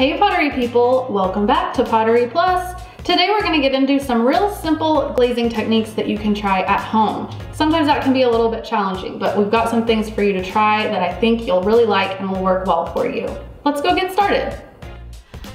Hey pottery people, welcome back to Pottery Plus. Today we're gonna get into some real simple glazing techniques that you can try at home. Sometimes that can be a little bit challenging, but we've got some things for you to try that I think you'll really like and will work well for you. Let's go get started.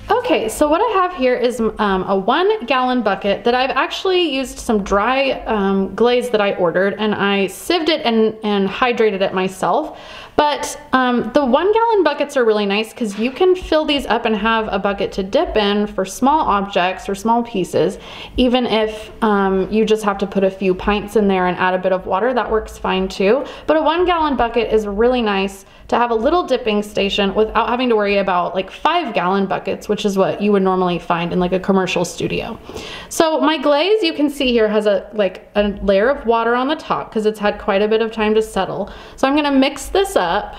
Okay, so what I have here is um, a one gallon bucket that I've actually used some dry um, glaze that I ordered and I sieved it and, and hydrated it myself. But um, the one gallon buckets are really nice because you can fill these up and have a bucket to dip in for small objects or small pieces. Even if um, you just have to put a few pints in there and add a bit of water, that works fine too. But a one gallon bucket is really nice to have a little dipping station without having to worry about like five gallon buckets, which is what you would normally find in like a commercial studio. So my glaze, you can see here, has a like a layer of water on the top because it's had quite a bit of time to settle. So I'm gonna mix this up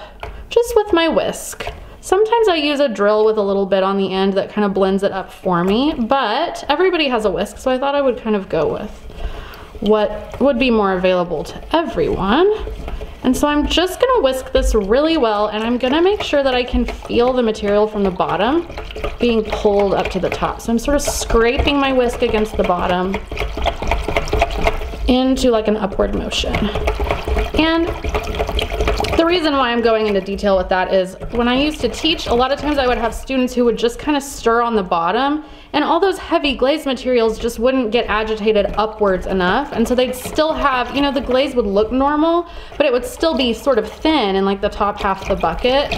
just with my whisk. Sometimes I use a drill with a little bit on the end that kind of blends it up for me, but everybody has a whisk, so I thought I would kind of go with what would be more available to everyone. And so I'm just gonna whisk this really well and I'm gonna make sure that I can feel the material from the bottom being pulled up to the top. So I'm sort of scraping my whisk against the bottom into like an upward motion. And the reason why I'm going into detail with that is when I used to teach, a lot of times I would have students who would just kind of stir on the bottom and all those heavy glaze materials just wouldn't get agitated upwards enough. And so they'd still have, you know, the glaze would look normal, but it would still be sort of thin in like the top half of the bucket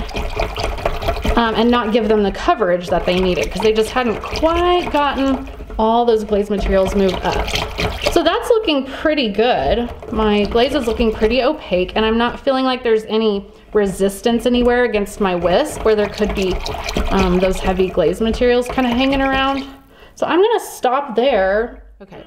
um, and not give them the coverage that they needed because they just hadn't quite gotten all those glaze materials moved up. Looking pretty good. My glaze is looking pretty opaque and I'm not feeling like there's any resistance anywhere against my whisk where there could be um, those heavy glaze materials kind of hanging around. So I'm gonna stop there. Okay,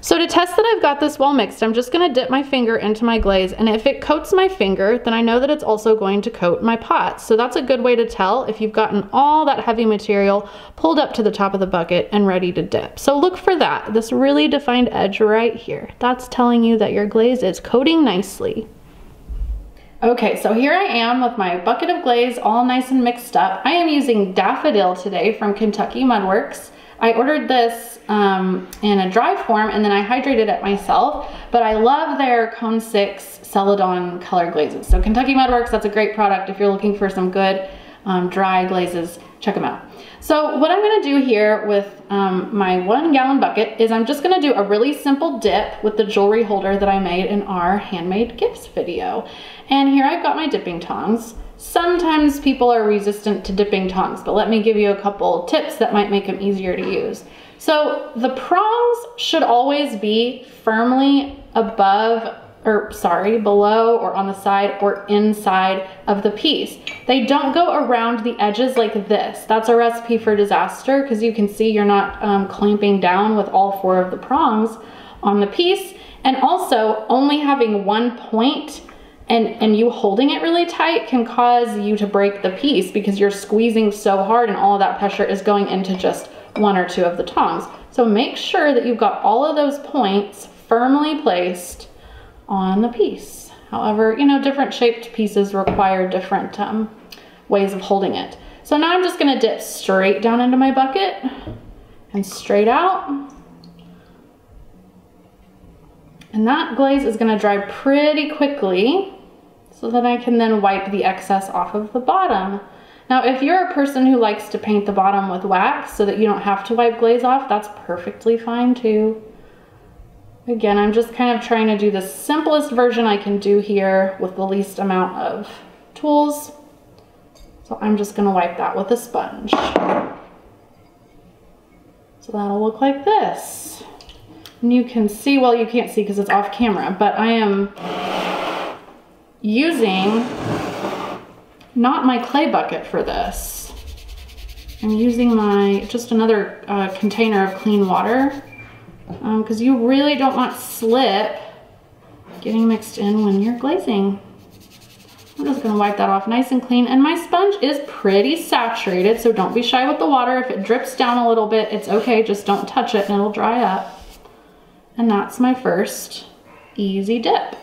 so to test that I've got this well mixed, I'm just gonna dip my finger into my glaze and if it coats my finger, then I know that it's also going to coat my pot. So that's a good way to tell if you've gotten all that heavy material pulled up to the top of the bucket and ready to dip. So look for that, this really defined edge right here. That's telling you that your glaze is coating nicely. Okay, so here I am with my bucket of glaze all nice and mixed up. I am using Daffodil today from Kentucky Mudworks. I ordered this um, in a dry form and then I hydrated it myself, but I love their Cone 6 Celadon color glazes. So Kentucky Mudworks, that's a great product if you're looking for some good um, dry glazes, check them out. So what I'm gonna do here with um, my one gallon bucket is I'm just gonna do a really simple dip with the jewelry holder that I made in our handmade gifts video. And here I've got my dipping tongs. Sometimes people are resistant to dipping tongs, but let me give you a couple tips that might make them easier to use. So the prongs should always be firmly above or sorry, below or on the side or inside of the piece. They don't go around the edges like this. That's a recipe for disaster because you can see you're not um, clamping down with all four of the prongs on the piece. And also only having one point and, and you holding it really tight can cause you to break the piece because you're squeezing so hard and all of that pressure is going into just one or two of the tongs. So make sure that you've got all of those points firmly placed on the piece. However, you know, different shaped pieces require different um, ways of holding it. So now I'm just gonna dip straight down into my bucket and straight out. And that glaze is gonna dry pretty quickly so that I can then wipe the excess off of the bottom. Now, if you're a person who likes to paint the bottom with wax so that you don't have to wipe glaze off, that's perfectly fine too. Again, I'm just kind of trying to do the simplest version I can do here with the least amount of tools. So I'm just gonna wipe that with a sponge. So that'll look like this. You can see, well, you can't see because it's off camera, but I am using not my clay bucket for this. I'm using my, just another uh, container of clean water because um, you really don't want slip getting mixed in when you're glazing. I'm just gonna wipe that off nice and clean. And my sponge is pretty saturated, so don't be shy with the water. If it drips down a little bit, it's okay, just don't touch it and it'll dry up. And that's my first easy dip.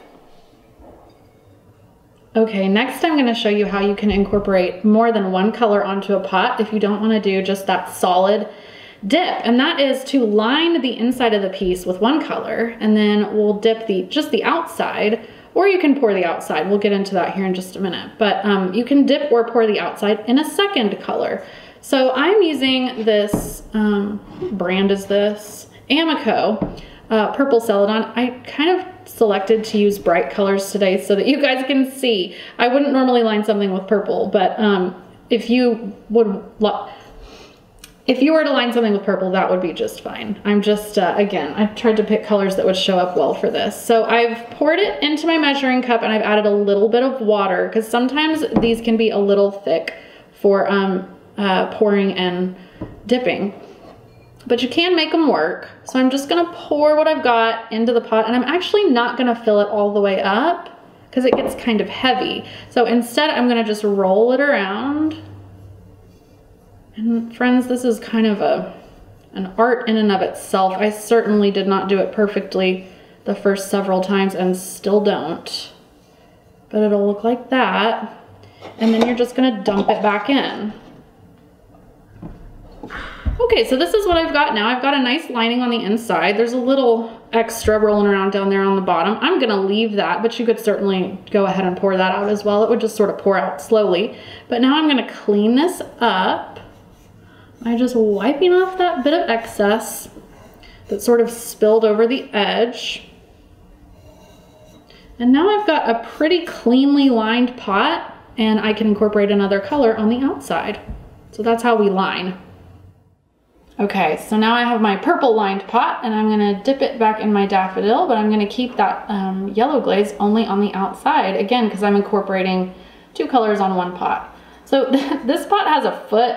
Okay, next I'm gonna show you how you can incorporate more than one color onto a pot if you don't wanna do just that solid dip. And that is to line the inside of the piece with one color and then we'll dip the just the outside or you can pour the outside. We'll get into that here in just a minute. But um, you can dip or pour the outside in a second color. So I'm using this, um, brand is this? Amaco uh, Purple Celadon. I kind of selected to use bright colors today so that you guys can see. I wouldn't normally line something with purple, but um, if you would, if you were to line something with purple, that would be just fine. I'm just, uh, again, I tried to pick colors that would show up well for this. So I've poured it into my measuring cup and I've added a little bit of water because sometimes these can be a little thick for um, uh, pouring and dipping but you can make them work. So I'm just gonna pour what I've got into the pot and I'm actually not gonna fill it all the way up because it gets kind of heavy. So instead I'm gonna just roll it around. And friends, this is kind of a an art in and of itself. I certainly did not do it perfectly the first several times and still don't. But it'll look like that. And then you're just gonna dump it back in. Okay, so this is what I've got now. I've got a nice lining on the inside. There's a little extra rolling around down there on the bottom. I'm gonna leave that, but you could certainly go ahead and pour that out as well. It would just sort of pour out slowly. But now I'm gonna clean this up by just wiping off that bit of excess that sort of spilled over the edge. And now I've got a pretty cleanly lined pot and I can incorporate another color on the outside. So that's how we line. Okay, so now I have my purple lined pot and I'm gonna dip it back in my daffodil, but I'm gonna keep that um, yellow glaze only on the outside, again, because I'm incorporating two colors on one pot. So this pot has a foot.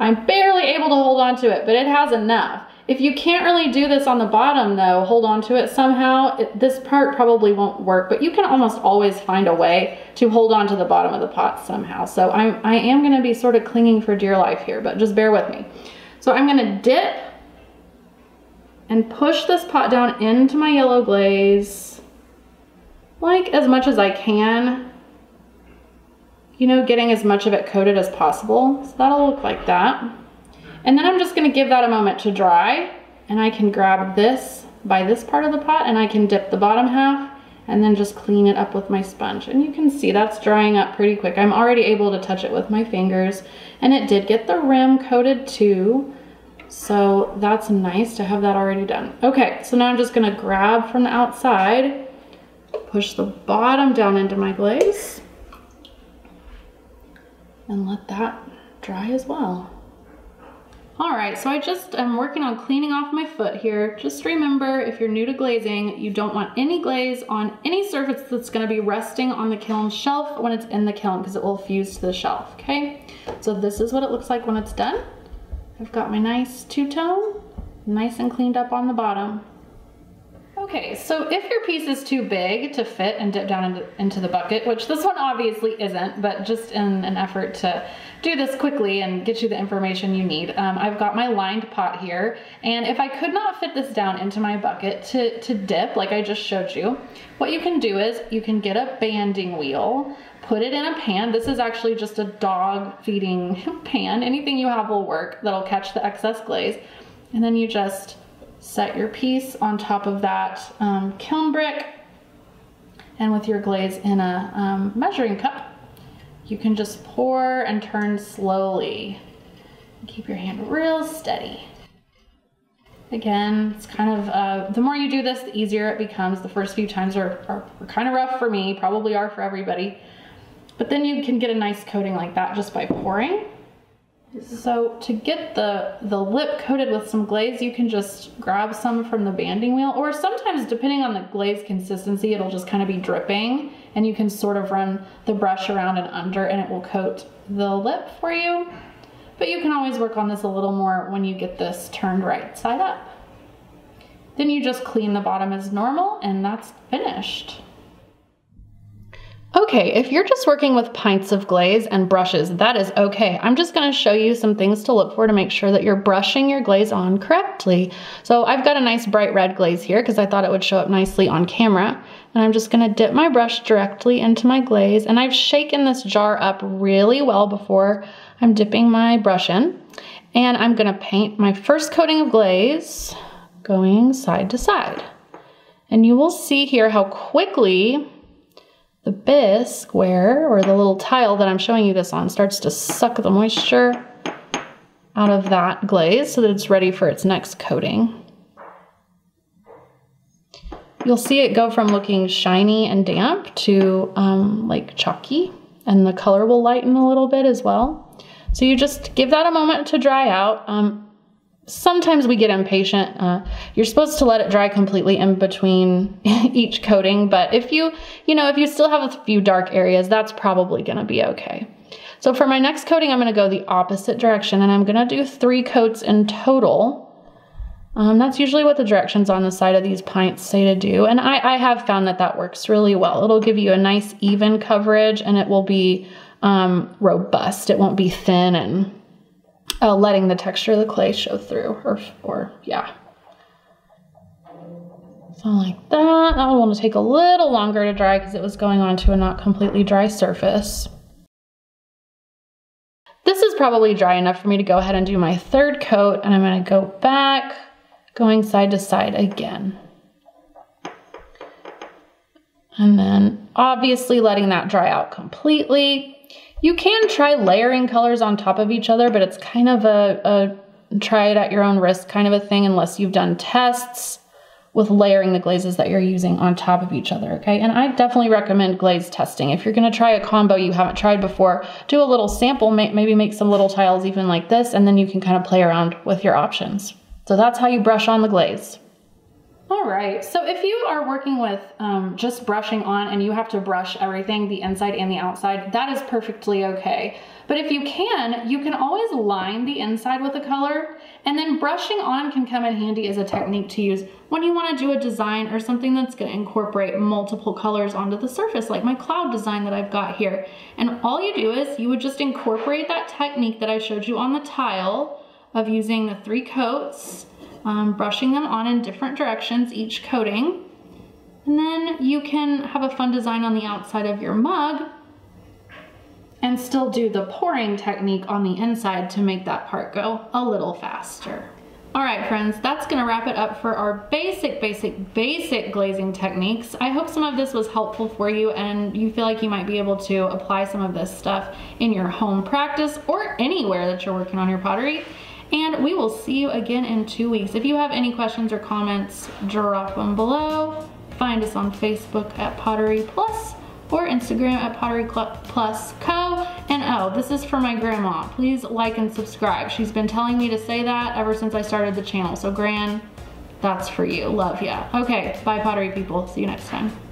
I'm barely able to hold on to it, but it has enough. If you can't really do this on the bottom though, hold on to it somehow, it, this part probably won't work, but you can almost always find a way to hold on to the bottom of the pot somehow. So I'm, I am gonna be sort of clinging for dear life here, but just bear with me. So I'm gonna dip and push this pot down into my yellow glaze like as much as I can. You know, getting as much of it coated as possible. So that'll look like that. And then I'm just gonna give that a moment to dry and I can grab this by this part of the pot and I can dip the bottom half and then just clean it up with my sponge. And you can see that's drying up pretty quick. I'm already able to touch it with my fingers and it did get the rim coated too. So that's nice to have that already done. Okay, so now I'm just gonna grab from the outside, push the bottom down into my glaze and let that dry as well. All right, so I just am working on cleaning off my foot here. Just remember, if you're new to glazing, you don't want any glaze on any surface that's gonna be resting on the kiln shelf when it's in the kiln because it will fuse to the shelf, okay? So this is what it looks like when it's done. I've got my nice two-tone, nice and cleaned up on the bottom. Okay, so if your piece is too big to fit and dip down into, into, the bucket, which this one obviously isn't, but just in an effort to do this quickly and get you the information you need, um, I've got my lined pot here. And if I could not fit this down into my bucket to, to dip, like I just showed you, what you can do is you can get a banding wheel, put it in a pan. This is actually just a dog feeding pan. Anything you have will work that'll catch the excess glaze. And then you just set your piece on top of that um, kiln brick and with your glaze in a um, measuring cup, you can just pour and turn slowly. Keep your hand real steady. Again, it's kind of, uh, the more you do this, the easier it becomes. The first few times are, are, are kind of rough for me, probably are for everybody. But then you can get a nice coating like that just by pouring. So to get the, the lip coated with some glaze, you can just grab some from the banding wheel, or sometimes depending on the glaze consistency, it'll just kind of be dripping and you can sort of run the brush around and under and it will coat the lip for you. But you can always work on this a little more when you get this turned right side up. Then you just clean the bottom as normal and that's finished. Okay, if you're just working with pints of glaze and brushes, that is okay. I'm just gonna show you some things to look for to make sure that you're brushing your glaze on correctly. So I've got a nice bright red glaze here because I thought it would show up nicely on camera. And I'm just gonna dip my brush directly into my glaze. And I've shaken this jar up really well before I'm dipping my brush in. And I'm gonna paint my first coating of glaze going side to side. And you will see here how quickly the bisque ware, or the little tile that I'm showing you this on, starts to suck the moisture out of that glaze so that it's ready for its next coating. You'll see it go from looking shiny and damp to um, like chalky and the color will lighten a little bit as well. So you just give that a moment to dry out. Um, sometimes we get impatient. Uh, you're supposed to let it dry completely in between each coating, but if you, you know, if you still have a few dark areas, that's probably gonna be okay. So for my next coating, I'm gonna go the opposite direction and I'm gonna do three coats in total. Um, that's usually what the directions on the side of these pints say to do. And I, I have found that that works really well. It'll give you a nice even coverage and it will be um, robust. It won't be thin and uh, letting the texture of the clay show through or, or yeah. So like that, that one will take a little longer to dry because it was going onto a not completely dry surface. This is probably dry enough for me to go ahead and do my third coat and I'm gonna go back, going side to side again. And then obviously letting that dry out completely. You can try layering colors on top of each other, but it's kind of a, a try it at your own risk kind of a thing unless you've done tests with layering the glazes that you're using on top of each other, okay? And I definitely recommend glaze testing. If you're gonna try a combo you haven't tried before, do a little sample, maybe make some little tiles even like this, and then you can kind of play around with your options. So that's how you brush on the glaze. All right, so if you are working with um, just brushing on and you have to brush everything, the inside and the outside, that is perfectly okay. But if you can, you can always line the inside with a color and then brushing on can come in handy as a technique to use when you wanna do a design or something that's gonna incorporate multiple colors onto the surface, like my cloud design that I've got here. And all you do is you would just incorporate that technique that I showed you on the tile of using the three coats um, brushing them on in different directions, each coating. And then you can have a fun design on the outside of your mug and still do the pouring technique on the inside to make that part go a little faster. All right, friends, that's gonna wrap it up for our basic, basic, basic glazing techniques. I hope some of this was helpful for you and you feel like you might be able to apply some of this stuff in your home practice or anywhere that you're working on your pottery. And we will see you again in two weeks. If you have any questions or comments, drop them below. Find us on Facebook at Pottery Plus or Instagram at Pottery Plus Co. And oh, this is for my grandma. Please like and subscribe. She's been telling me to say that ever since I started the channel. So Gran, that's for you. Love ya. Okay, bye Pottery people. See you next time.